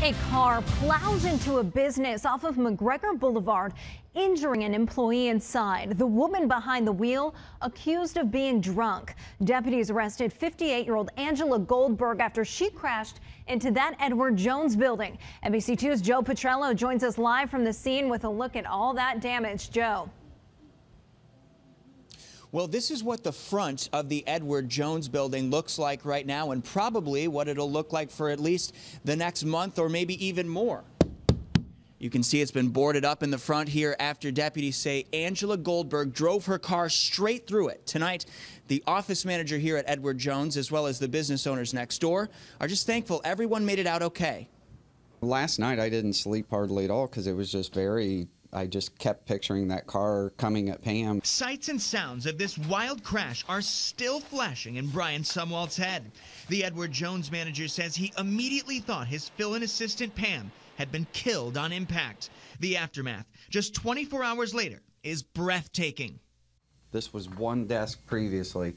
A car plows into a business off of McGregor Boulevard, injuring an employee inside. The woman behind the wheel accused of being drunk. Deputies arrested 58-year-old Angela Goldberg after she crashed into that Edward Jones building. NBC2's Joe Petrello joins us live from the scene with a look at all that damage. Joe. Well, this is what the front of the Edward Jones building looks like right now, and probably what it'll look like for at least the next month or maybe even more. You can see it's been boarded up in the front here after deputies say Angela Goldberg drove her car straight through it. Tonight, the office manager here at Edward Jones, as well as the business owners next door, are just thankful everyone made it out okay. Last night I didn't sleep hardly at all because it was just very I just kept picturing that car coming at Pam. Sights and sounds of this wild crash are still flashing in Brian Sumwalt's head. The Edward Jones manager says he immediately thought his fill-in assistant Pam had been killed on impact. The aftermath, just 24 hours later, is breathtaking. This was one desk previously,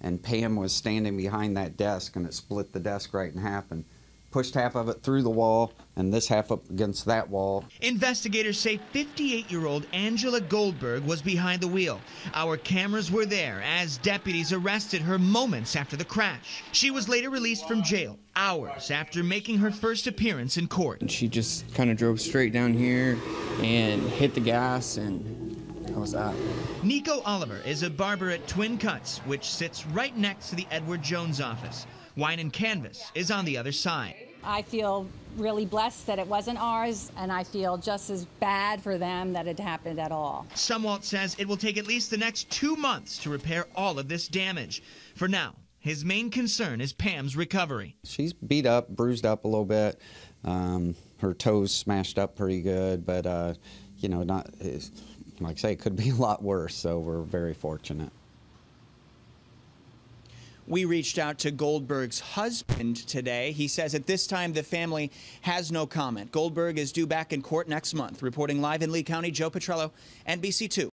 and Pam was standing behind that desk, and it split the desk right in half. And pushed half of it through the wall and this half up against that wall. Investigators say 58-year-old Angela Goldberg was behind the wheel. Our cameras were there as deputies arrested her moments after the crash. She was later released from jail hours after making her first appearance in court. She just kind of drove straight down here and hit the gas and that was that. Nico Oliver is a barber at Twin Cuts, which sits right next to the Edward Jones office. Wine and Canvas is on the other side. I feel really blessed that it wasn't ours, and I feel just as bad for them that it happened at all. Sumwalt says it will take at least the next two months to repair all of this damage. For now, his main concern is Pam's recovery. She's beat up, bruised up a little bit. Um, her toes smashed up pretty good, but uh, you know, not like I say, it could be a lot worse. So we're very fortunate. We reached out to Goldberg's husband today. He says at this time the family has no comment. Goldberg is due back in court next month. Reporting live in Lee County, Joe Petrello, NBC2.